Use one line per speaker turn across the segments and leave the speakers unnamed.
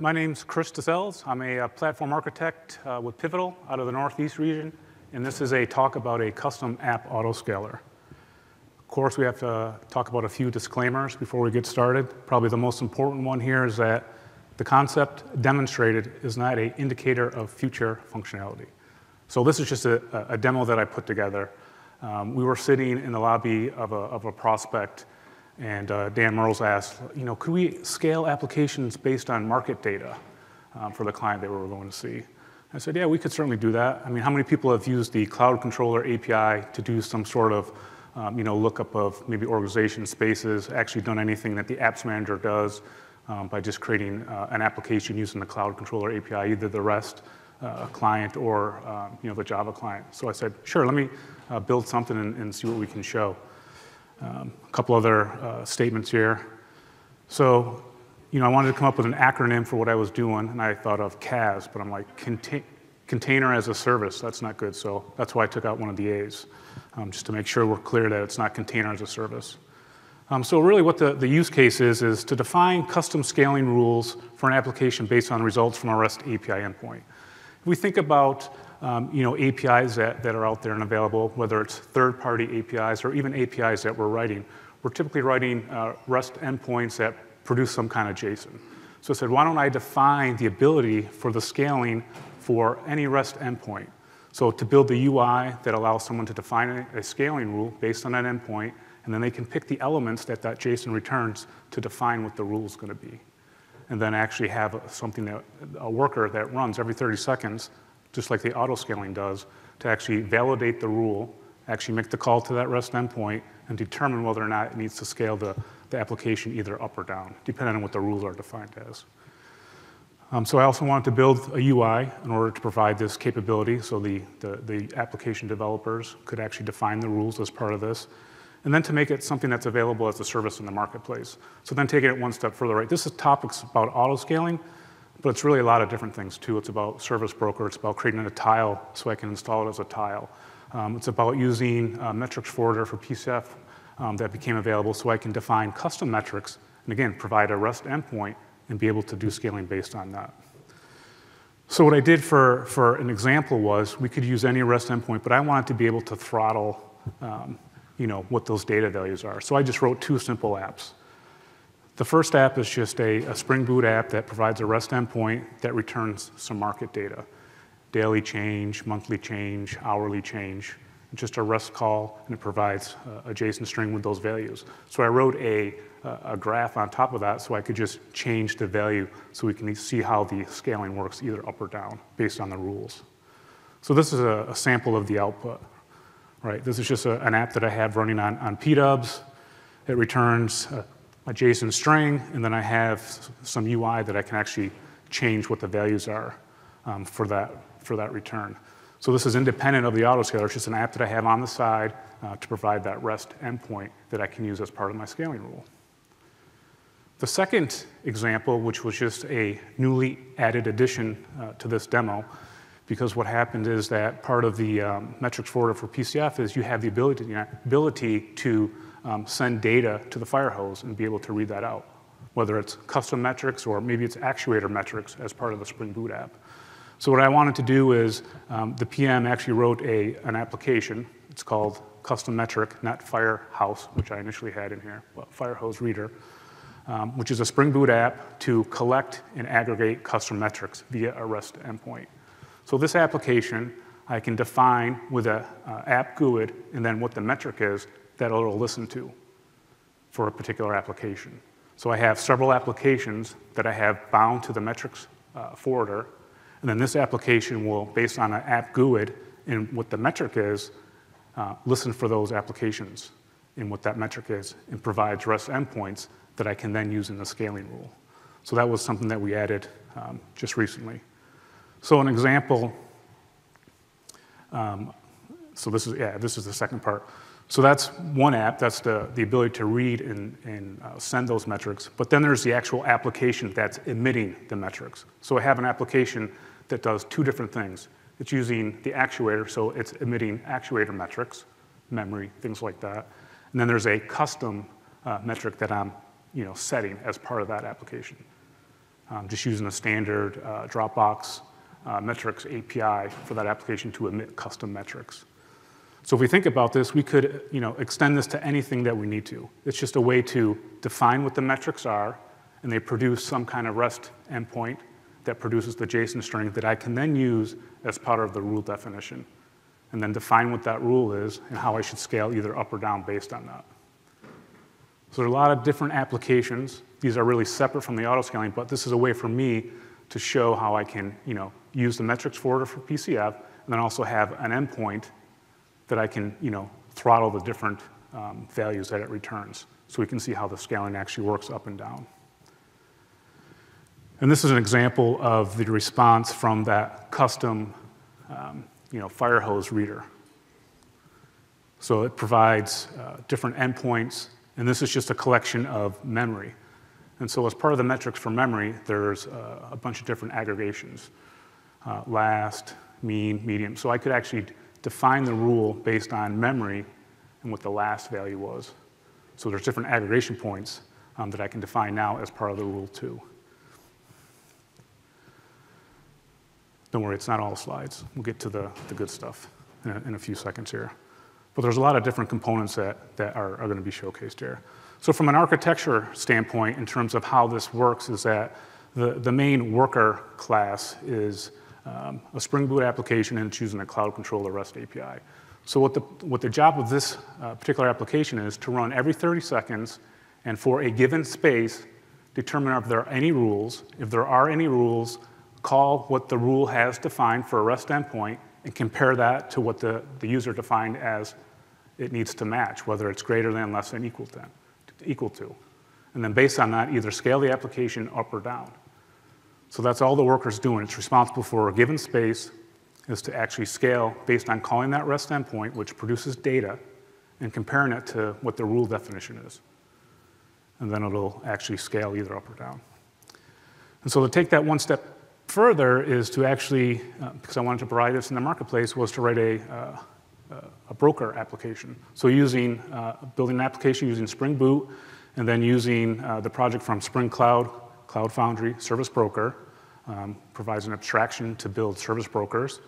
My name's Chris Decelles. I'm a uh, platform architect uh, with Pivotal out of the Northeast region, and this is a talk about a custom app autoscaler. Of course, we have to talk about a few disclaimers before we get started. Probably the most important one here is that the concept demonstrated is not an indicator of future functionality. So this is just a demo that I put together. Um, we were sitting in the lobby of a prospect, and uh, Dan Merles asked, you know, "Could we scale applications based on market data uh, for the client that we were going to see?" I said, "Yeah, we could certainly do that." I mean, how many people have used the Cloud Controller API to do some sort of um, you know, lookup of maybe organization spaces, actually done anything that the Apps Manager does um, by just creating uh, an application using the Cloud Controller API, either the REST client or um, you know, the Java client? So I said, "Sure, let me build something and see what we can show." Um, a couple other uh, statements here. So you know, I wanted to come up with an acronym for what I was doing, and I thought of CAS, but I'm like, Container as a Service. That's not good. So that's why I took out one of the A's, um, just to make sure we're clear that it's not Container as a Service. Um, so really what the use case is, is to define custom scaling rules for an application based on results from a REST API endpoint. If we think about Um, APIs that are out there and available, whether it's third-party APIs or even APIs that we're writing, we're typically writing uh, REST endpoints that produce some kind of JSON. So I said, "Why don't I define the ability for the scaling for any REST endpoint?" So to build the UI that allows someone to define a scaling rule based on that endpoint, and then they can pick the elements that that JSON returns to define what the rule is going to be, and then actually have uh, something that a worker that runs every 30 seconds, just like the autoscaling does, to actually validate the rule, actually make the call to that REST endpoint, and determine whether or not it needs to scale the the application either up or down, depending on what the rules are defined as. Um, so I also wanted to build a UI in order to provide this capability so the the application developers could actually define the rules as part of this, and then to make it something that's available as a service in the marketplace. So then taking it one step further, right? this is topics about autoscaling, but it's really a lot of different things too. It's about Service Broker. It's about creating a tile so I can install it as a tile. Um, it's about using uh, Metrics Forwarder for PCF um, that became available so I can define custom metrics and, again, provide a REST endpoint and be able to do scaling based on that. So what I did for for an example was we could use any REST endpoint, but I wanted to be able to throttle um, you know, what those data values are. So I just wrote two simple apps. The first app is just a Spring Boot app that provides a REST endpoint that returns some market data: daily change, monthly change, hourly change. Just a REST call, and it provides uh, a JSON string with those values. So I wrote a graph on top of that so I could just change the value so we can see how the scaling works either up or down based on the rules. So this is a sample of the output. Right? This is just an app that I have running on PDubs. It returns uh, a JSON string, and then I have some UI that I can actually change what the values are um, for that for that return. So this is independent of the autoscaler. It's just an app that I have on the side uh, to provide that REST endpoint that I can use as part of my scaling rule. The second example, which was just a newly added addition uh, to this demo, because what happened is that part of the um, Metrics Forwarder for PCF is you have the ability ability to Um, send data to the Firehose and be able to read that out, whether it's custom metrics or maybe it's actuator metrics as part of the Spring Boot app. So what I wanted to do is um, the PM actually wrote a, an application. It's called Custom Metric, not Firehose, which I initially had in here, Firehose Reader, um, which is a Spring Boot app to collect and aggregate custom metrics via a REST endpoint. So this application, I can define with an uh, app GUID and then what the metric is that it'll listen to for a particular application. So I have several applications that I have bound to the Metrics uh, Forwarder, and then this application will, based on an app GUID and what the metric is, uh, listen for those applications and what that metric is and provides REST endpoints that I can then use in the scaling rule. So that was something that we added um, just recently. So an example, um, so this is, yeah, this is the second part. So that's one app. That's the the ability to read and send those metrics. But then there's the actual application that's emitting the metrics. So I have an application that does two different things. It's using the actuator, so it's emitting actuator metrics, memory, things like that. And then there's a custom metric that I'm you know, setting as part of that application. um, just using a standard uh, Dropwizard uh, metrics API for that application to emit custom metrics. So if we think about this, we could you know, extend this to anything that we need to. It's just a way to define what the metrics are, and they produce some kind of REST endpoint that produces the JSON string that I can then use as part of the rule definition, and then define what that rule is and how I should scale either up or down based on that. So there are a lot of different applications. These are really separate from the auto-scaling, but this is a way for me to show how I can you know, use the metrics forwarder for PCF, and then also have an endpoint that I can you know, throttle the different um, values that it returns. So we can see how the scaling actually works up and down. And this is an example of the response from that custom um, you know, fire hose reader. So it provides uh, different endpoints, and this is just a collection of memory. And so as part of the metrics for memory, there's uh, a bunch of different aggregations, uh, last, mean, medium. So I could actually define the rule based on memory and what the last value was. So there's different aggregation points um, that I can define now as part of the rule too. Don't worry, it's not all slides. We'll get to the, the good stuff in a, in a few seconds here. But there's a lot of different components that, that are, are going to be showcased here. So from an architecture standpoint, in terms of how this works, is that the, the main worker class is um, a Spring Boot application and choosing a Cloud Controller REST API. So what the, what the job of this uh, particular application is to run every 30 seconds and for a given space, determine if there are any rules. If there are any rules, call what the rule has defined for a REST endpoint and compare that to what the, the user defined as it needs to match, whether it's greater than, less than, equal to, equal to. And then based on that, either scale the application up or down. So that's all the worker's doing. It's responsible for a given space is to actually scale based on calling that REST endpoint, which produces data, and comparing it to what the rule definition is. And then it'll actually scale either up or down. And so to take that one step further is to actually, uh, because I wanted to provide this in the marketplace, was to write a, uh, a broker application. So using, uh, building an application using Spring Boot, and then using uh, the project from Spring Cloud Cloud Foundry Service Broker um, provides an abstraction to build service brokers.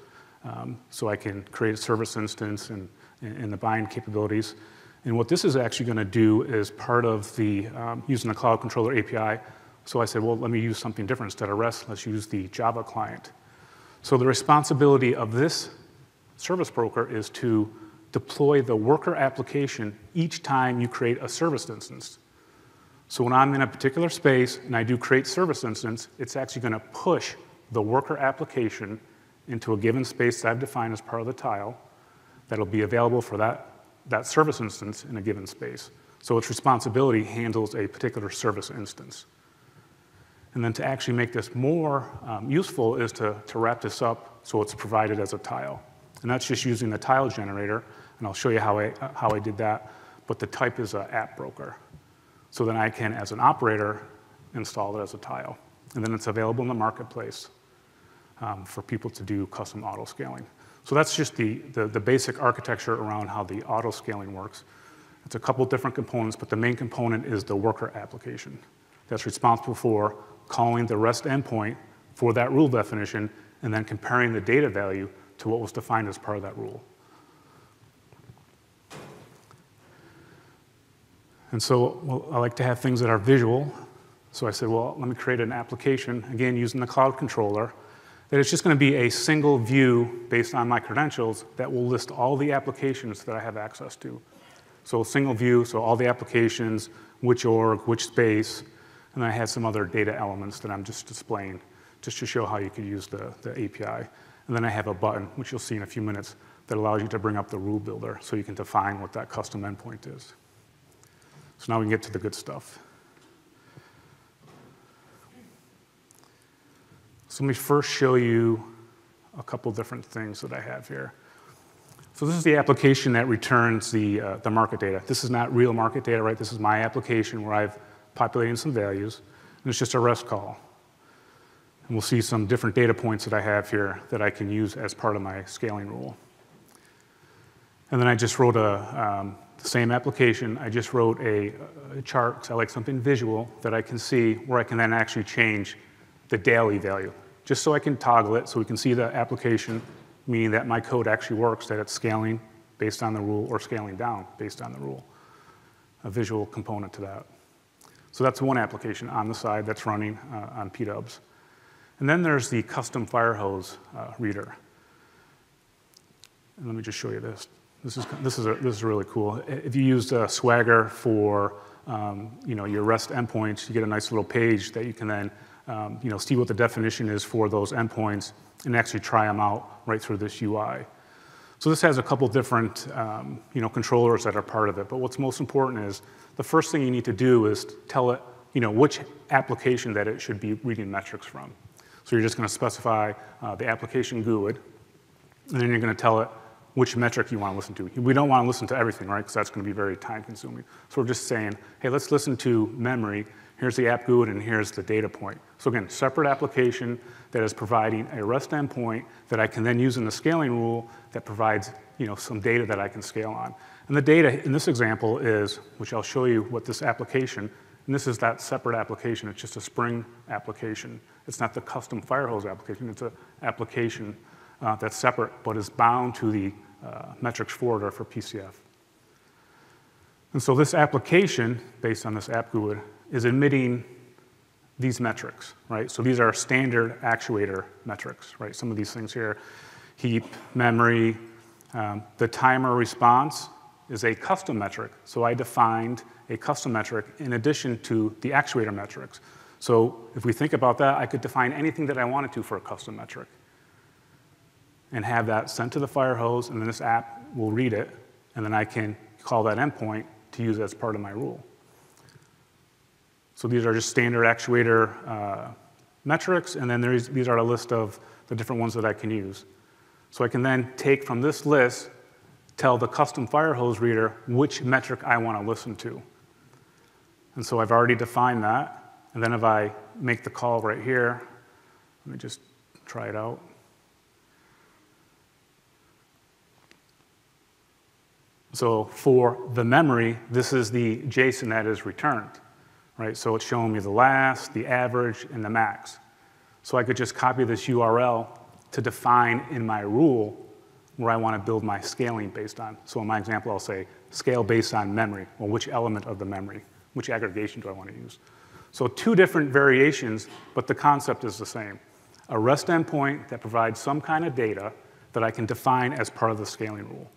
Um, so I can create a service instance and, and the bind capabilities. And what this is actually going to do is part of the um, using the Cloud Controller API. So I said, well, let me use something different instead of REST. Let's use the Java client. So the responsibility of this service broker is to deploy the worker application each time you create a service instance. So when I'm in a particular space and I do create service instance, it's actually going to push the worker application into a given space that I've defined as part of the tile that'll be available for that, that service instance in a given space. So its responsibility handles a particular service instance. And then to actually make this more um, useful is to, to wrap this up so it's provided as a tile. And that's just using the tile generator, and I'll show you how I, how I did that. But the type is an app broker. So then I can, as an operator, install it as a tile. And then it's available in the marketplace um, for people to do custom auto scaling. So that's just the, the, the, basic architecture around how the auto scaling works. It's a couple different components, but the main component is the worker application that's responsible for calling the REST endpoint for that rule definition and then comparing the data value to what was defined as part of that rule. And so well, I like to have things that are visual. So I said, well, let me create an application, again, using the cloud controller, that it's just going to be a single view based on my credentials that will list all the applications that I have access to. So a single view, so all the applications, which org, which space, and then I had some other data elements that I'm just displaying just to show how you could use the, the API. And then I have a button, which you'll see in a few minutes, that allows you to bring up the rule builder so you can define what that custom endpoint is. So now we can get to the good stuff. So let me first show you a couple different things that I have here. So this is the application that returns the, uh, the market data. This is not real market data, right? This is my application where I've populated some values, and it's just a REST call. And we'll see some different data points that I have here that I can use as part of my scaling rule. And then I just wrote a, um, the same application, I just wrote a, a chart, because I like something visual that I can see, where I can then actually change the daily value, just so I can toggle it so we can see the application, meaning that my code actually works, that it's scaling based on the rule or scaling down based on the rule, a visual component to that. So that's one application on the side that's running uh, on PDubs. And then there's the custom Firehose uh, reader. And let me just show you this. This is, this is, a, this is really cool. If you used uh, Swagger for um, you know, your REST endpoints, you get a nice little page that you can then um, you know, see what the definition is for those endpoints and actually try them out right through this UI. So this has a couple different um, you know, controllers that are part of it, but what's most important is the first thing you need to do is tell it you know, which application that it should be reading metrics from. So you're just going to specify uh, the application GUID, and then you're going to tell it which metric you want to listen to. We don't want to listen to everything, right? Because that's going to be very time consuming. So we're just saying, hey, let's listen to memory. Here's the app GUID and here's the data point. So again, separate application that is providing a REST endpoint that I can then use in the scaling rule that provides you know, some data that I can scale on. And the data in this example is, which I'll show you what this application, and this is that separate application. It's just a Spring application. It's not the custom Firehose application. It's an application uh, that's separate, but is bound to the uh, metrics forwarder for PCF. And so this application, based on this app GUID, is emitting these metrics, right? So these are standard actuator metrics, right? Some of these things here, heap, memory, um, the timer response is a custom metric. So I defined a custom metric in addition to the actuator metrics. So if we think about that, I could define anything that I wanted to for a custom metric and have that sent to the fire hose, and then this app will read it, and then I can call that endpoint to use as part of my rule. So these are just standard actuator uh, metrics, and then these are a list of the different ones that I can use. So I can then take from this list, tell the custom fire hose reader which metric I want to listen to. And so I've already defined that, and then if I make the call right here, let me just try it out. So for the memory, this is the JSON that is returned, right? So it's showing me the last, the average, and the max. So I could just copy this URL to define in my rule where I want to build my scaling based on. So in my example, I'll say scale based on memory, or which element of the memory, which aggregation do I want to use. So two different variations, but the concept is the same. A REST endpoint that provides some kind of data that I can define as part of the scaling rule.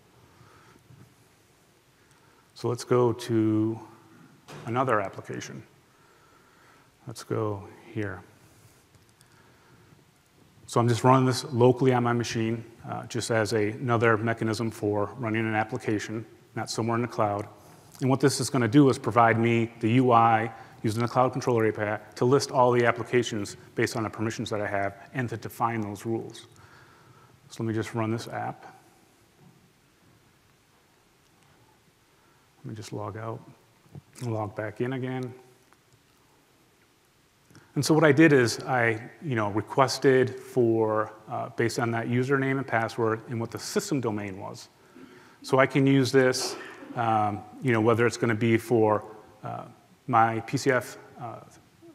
So let's go to another application. Let's go here. So I'm just running this locally on my machine, uh, just as a, another mechanism for running an application, not somewhere in the cloud. And what this is going to do is provide me the UI using the Cloud Controller API to list all the applications based on the permissions that I have and to define those rules. So let me just run this app. Let me just log out, and log back in again. And so what I did is I, you know, requested for, uh, based on that username and password and what the system domain was. So I can use this, um, you know, whether it's going to be for uh, my PCF uh,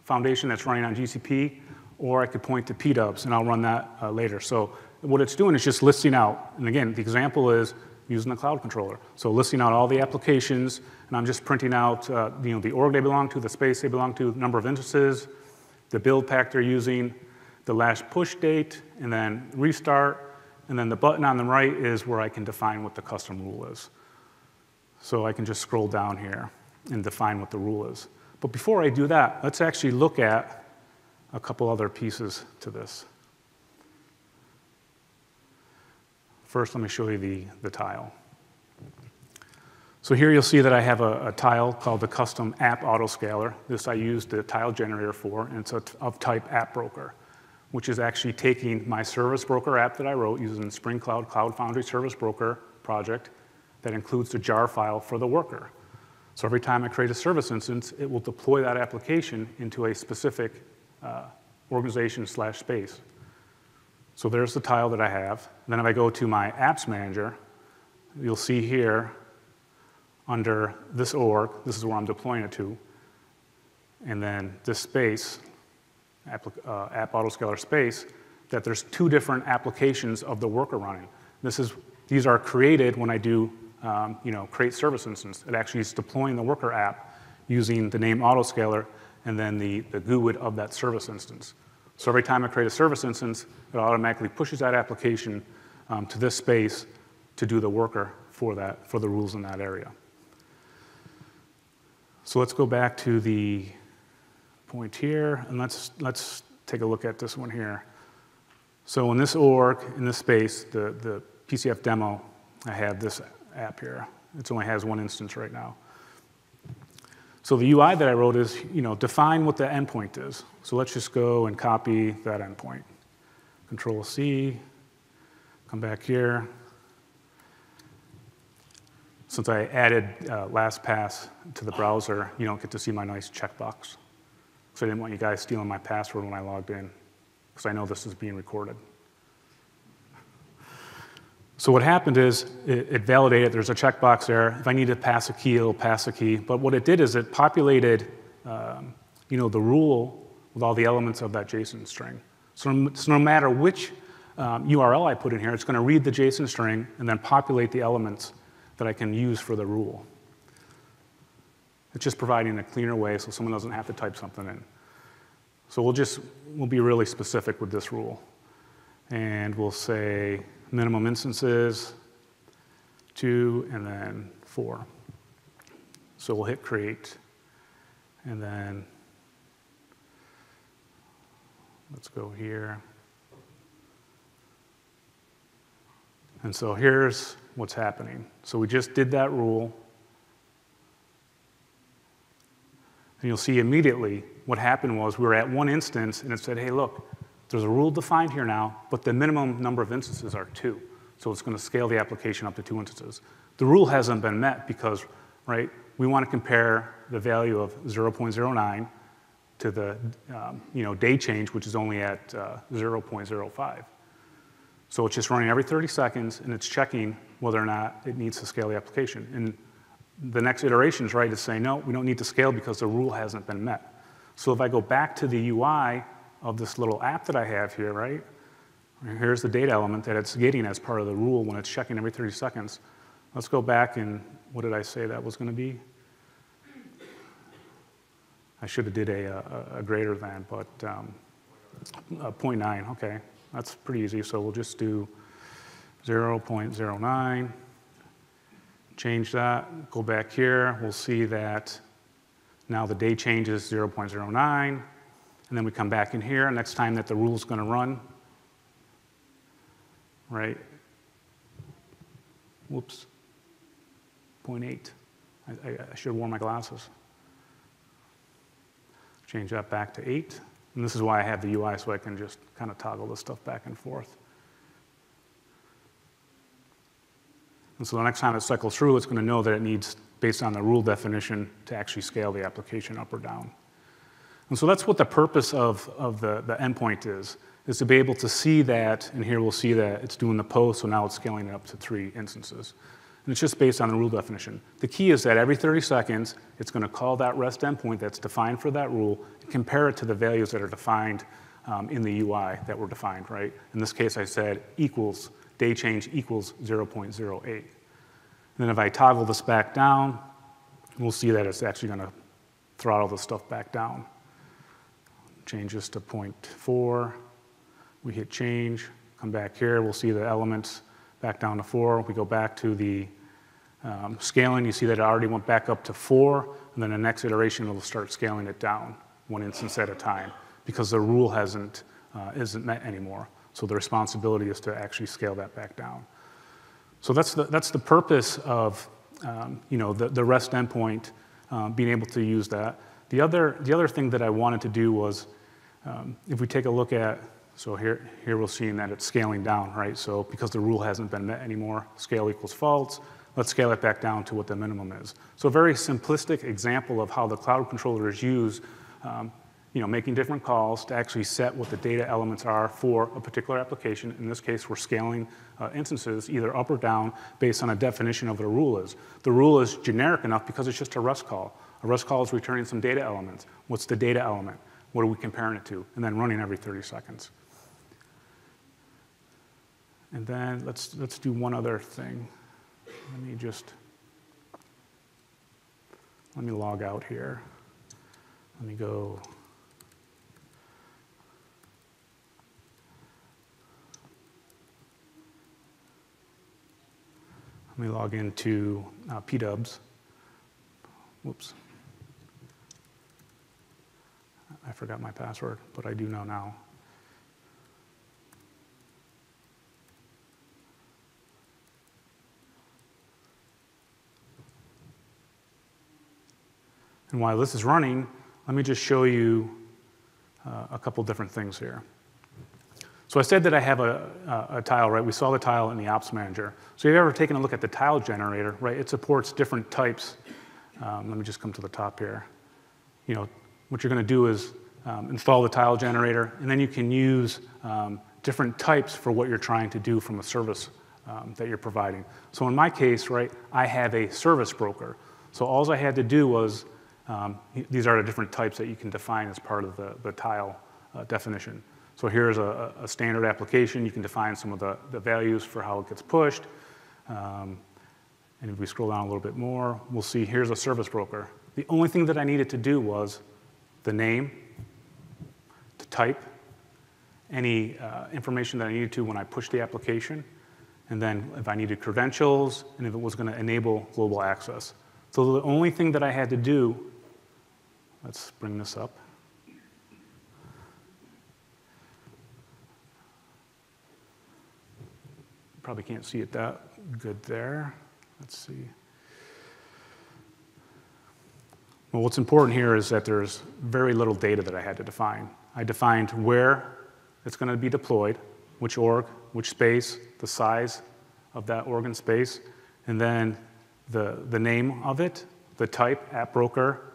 foundation that's running on GCP, or I could point to PDubs, and I'll run that uh, later. So what it's doing is just listing out. And again, the example is using the cloud controller. So listing out all the applications, and I'm just printing out uh, you know, the org they belong to, the space they belong to, number of instances, the build pack they're using, the last push date, and then restart, and then the button on the right is where I can define what the custom rule is. So I can just scroll down here and define what the rule is. But before I do that, let's actually look at a couple other pieces to this. First, let me show you the, the tile. So here you'll see that I have a, a, tile called the custom app autoscaler. This I used the tile generator for, and it's of type app broker, which is actually taking my service broker app that I wrote using Spring Cloud Cloud Foundry Service Broker project that includes the jar file for the worker. So every time I create a service instance, it will deploy that application into a specific uh, organization slash space. So there's the tile that I have. Then if I go to my apps manager, you'll see here under this org, this is where I'm deploying it to, and then this space, app, uh, app autoscaler space that there's two different applications of the worker running. This is, these are created when I do um, you know, create service instance. It actually is deploying the worker app using the name autoscaler and then the, the GUID of that service instance. So every time I create a service instance, it automatically pushes that application um, to this space to do the worker for that, for the rules in that area. So let's go back to the point here, and let's, let's take a look at this one here. So in this org, in this space, the, the PCF demo, I have this app here. It only has one instance right now. So the UI that I wrote is, you know, define what the endpoint is. So let's just go and copy that endpoint. Control C, come back here. Since I added uh, LastPass to the browser, you don't get to see my nice checkbox. So I didn't want you guys stealing my password when I logged in, because I know this is being recorded. So what happened is it, it, validated, there's a checkbox there. If I need to pass a key, it'll pass a key. But what it did is it populated um, you know, the rule with all the elements of that JSON string. So, so no matter which um, URL I put in here, it's going to read the JSON string and then populate the elements that I can use for the rule. It's just providing a cleaner way so someone doesn't have to type something in. So we'll just, we'll be really specific with this rule. And we'll say minimum instances, two, and then four. So we'll hit create, and then let's go here. And so here's what's happening. So we just did that rule. And you'll see immediately what happened was we were at one instance and it said, hey, look, there's a rule defined here now, but the minimum number of instances are two. So it's going to scale the application up to two instances. The rule hasn't been met because, right, we want to compare the value of 0.09 to the um, you know, day change, which is only at uh, 0.05. So it's just running every 30 seconds, and it's checking whether or not it needs to scale the application. And the next iteration is right to say, no, we don't need to scale because the rule hasn't been met. So if I go back to the UI of this little app that I have here, right? Here's the data element that it's getting as part of the rule when it's checking every 30 seconds. Let's go back and what did I say that was going to be? I should have did a, a, a greater than, but um, 0.9, okay. That's pretty easy. So we'll just do 0.09, change that, go back here. We'll see that now the day changes 0.09. And then we come back in here, next time that the rule is going to run, right? Whoops, 0.8. I, I, I should have worn my glasses. Change that back to 8. And this is why I have the UI, so I can just kind of toggle this stuff back and forth. And so the next time it cycles through, it's going to know that it needs, based on the rule definition, to actually scale the application up or down. And so that's what the purpose of, of the, the endpoint is, is to be able to see that, and here we'll see that it's doing the post, so now it's scaling it up to three instances. And it's just based on the rule definition. The key is that every 30 seconds, it's going to call that REST endpoint that's defined for that rule and compare it to the values that are defined um, in the UI that were defined, right? In this case, I said equals, day change equals 0.08. And then if I toggle this back down, we'll see that it's actually going to throttle the stuff back down changes to 0.4. We hit change, come back here, we'll see the elements back down to 4. We go back to the um, scaling, you see that it already went back up to 4, and then the next iteration will start scaling it down one instance at a time because the rule hasn't, uh, isn't met anymore. So the responsibility is to actually scale that back down. So that's the, that's the purpose of um, you know, the, the REST endpoint, um, being able to use that. The other, the other thing that I wanted to do was, um, if we take a look at, so here, here we're seeing that it's scaling down, right? So because the rule hasn't been met anymore, scale equals false, let's scale it back down to what the minimum is. So a very simplistic example of how the cloud controller is used, um, you know, making different calls to actually set what the data elements are for a particular application. In this case, we're scaling uh, instances either up or down based on a definition of what a rule is. The rule is generic enough because it's just a REST call. A REST call is returning some data elements. What's the data element? what are we comparing it to, and then running every 30 seconds. And then let's, let's do one other thing. Let me just, let me log out here. Let me go. Let me log into uh, PDubs. Whoops. I forgot my password, but I do know now. And while this is running, let me just show you uh, a couple different things here. So I said that I have a, a, a, tile, right? We saw the tile in the ops manager. So if you've ever taken a look at the tile generator, right, it supports different types. Um, let me just come to the top here. You know, what you're gonna do is um, install the tile generator, and then you can use um, different types for what you're trying to do from a service um, that you're providing. So in my case, right, I have a service broker. So all I had to do was um, these are the different types that you can define as part of the, the tile uh, definition. So here's a, a, standard application. You can define some of the, the values for how it gets pushed. Um, and if we scroll down a little bit more, we'll see here's a service broker. The only thing that I needed to do was the name, to type, any uh, information that I needed to when I pushed the application, and then if I needed credentials, and if it was going to enable global access. So the only thing that I had to do Let's bring this up. Probably can't see it that good there. Let's see. Well, what's important here is that there's very little data that I had to define. I defined where it's going to be deployed, which org, which space, the size of that org and space, and then the, the name of it, the type, app broker,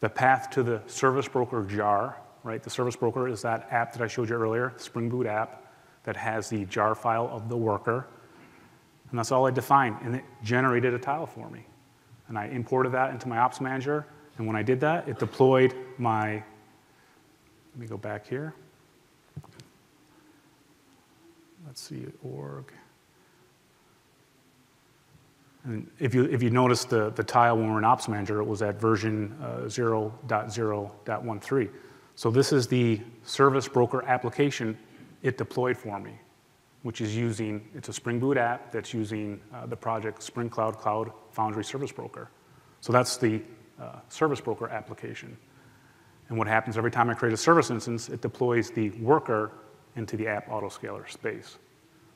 the path to the service broker jar, right? The service broker is that app that I showed you earlier, Spring Boot app, that has the jar file of the worker. And that's all I defined, and it generated a tile for me. And I imported that into my ops manager, and when I did that, it deployed my, let me go back here. Let's see, org. And if you, if you notice the, the tile when we're in Ops Manager, it was at version uh, 0.0.13. So this is the service broker application it deployed for me, which is using, it's a Spring Boot app that's using uh, the project Spring Cloud Cloud Foundry Service Broker. So that's the uh, service broker application. And what happens every time I create a service instance, it deploys the worker into the app autoscaler space.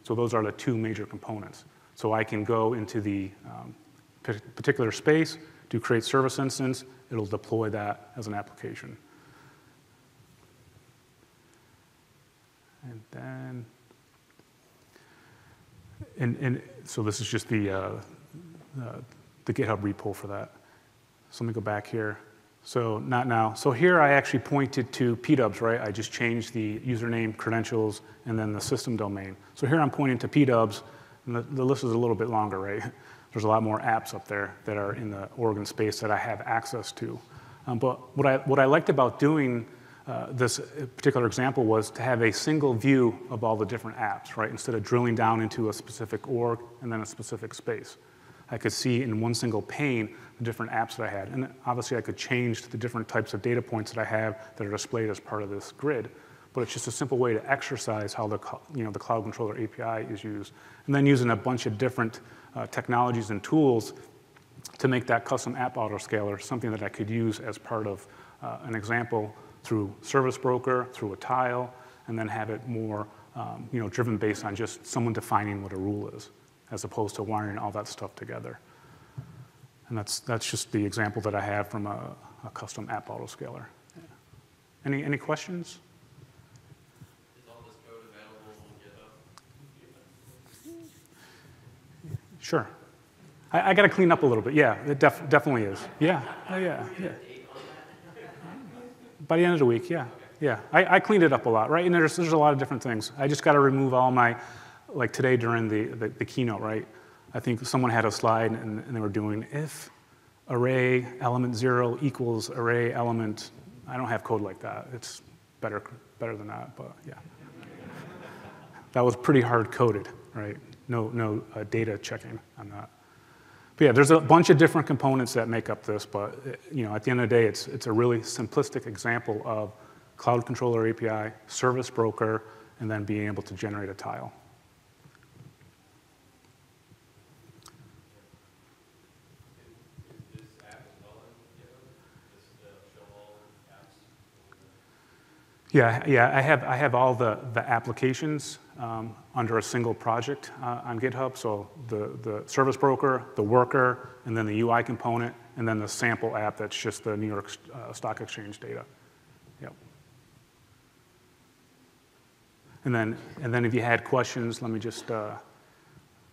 So those are the two major components. So I can go into the um, particular space, do create service instance, it'll deploy that as an application. And then, and, and so this is just the, uh, uh, the GitHub repo for that. So let me go back here. So not now. So here I actually pointed to PDubs, right? I just changed the username, credentials, and then the system domain. So here I'm pointing to PDubs, and the, the list is a little bit longer, right? There's a lot more apps up there that are in the Oregon space that I have access to. Um, but what I, what I liked about doing uh, this particular example was to have a single view of all the different apps, right? Instead of drilling down into a specific org and then a specific space. I could see in one single pane the different apps that I had. And obviously I could change the different types of data points that I have that are displayed as part of this grid but it's just a simple way to exercise how the, you know, the Cloud Controller API is used. And then using a bunch of different uh, technologies and tools to make that custom app autoscaler something that I could use as part of uh, an example through Service Broker, through a tile, and then have it more um, you know, driven based on just someone defining what a rule is, as opposed to wiring all that stuff together. And that's, that's just the example that I have from a, a custom app autoscaler. Yeah. Any, any questions? Sure. I, I got to clean up a little bit. Yeah, it def- definitely is. Yeah, oh, yeah, yeah. By the end of the week, yeah, yeah. I, I cleaned it up a lot, right? And there's, there's a lot of different things. I just got to remove all my, like today during the, the, the, keynote, right? I think someone had a slide and, and they were doing if array element zero equals array element I don't have code like that. It's better, better than that, but yeah. that was pretty hard coded, right? No, no uh, data checking on that. But yeah, there's a bunch of different components that make up this, but you know, at the end of the day, it's, it's a really simplistic example of Cloud Controller API, service broker, and then being able to generate a tile.
Is this app as well in GitHub? This, uh, show all apps?
Yeah, yeah, I have, I have all the, the applications um, under a single project uh, on GitHub. So the, the service broker, the worker, and then the UI component, and then the sample app that's just the New York uh, Stock Exchange data. Yep. And then, and then if you had questions, let me just uh,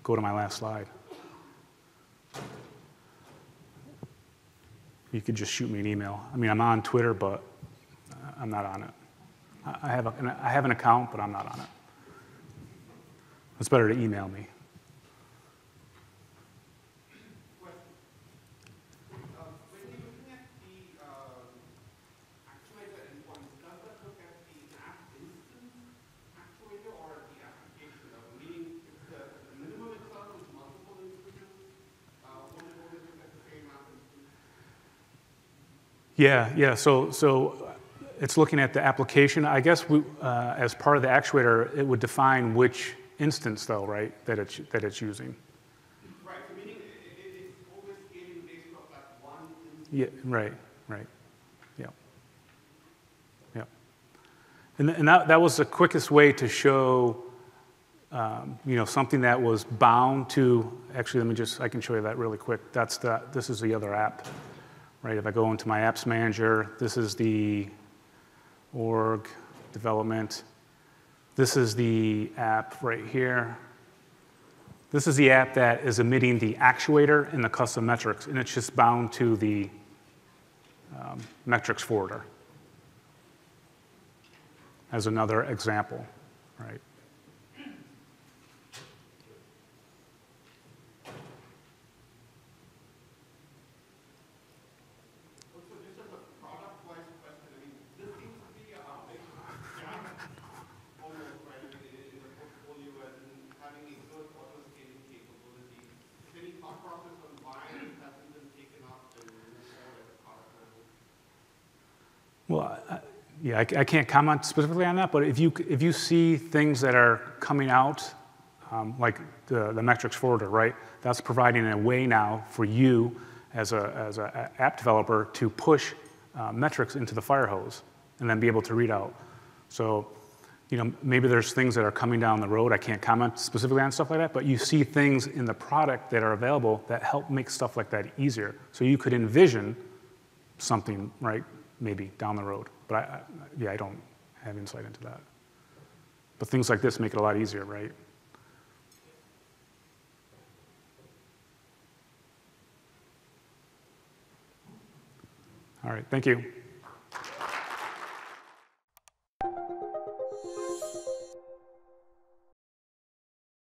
go to my last slide. You could just shoot me an email. I mean, I'm on Twitter, but uh, I'm not on it. I have, a, I have an account, but I'm not on it. It's better to email me. Yeah, yeah. So, so it's looking at the application. I guess we, uh, as part of the actuator, it would define which instance, though, right? That it's that it's using.
Right, so meaning it- it- it's always scaling based off that one instance.
Yeah, right, right. Yeah, yeah. And, and that, that was the quickest way to show, um, you know, something that was bound to. Actually, let me just. I can show you that really quick. That's the. This is the other app, right? If I go into my apps manager, this is the org development. This is the app right here. This is the app that is emitting the actuator and the custom metrics, and it's just bound to the um, metrics forwarder. As another example, right?
Also, just as a product-wise question, I mean, this seems to be a big gap almost, right, I mean, in in the portfolio and having a good auto-scaling capability. Is there any thought process on why it hasn't been taken up and moved forward at the product level?
Well, I- yeah, I, I can't comment specifically on that, but if you, if you see things that are coming out, um, like the, the metrics forwarder, right? That's providing a way now for you as a, as a- app developer to push uh, metrics into the fire hose and then be able to read out. So, you know, maybe there's things that are coming down the road. I can't comment specifically on stuff like that, but you see things in the product that are available that help make stuff like that easier. So you could envision something, right, maybe down the road. But I, I, yeah, I don't have insight into that. But things like this make it a lot easier, right? All right, thank you.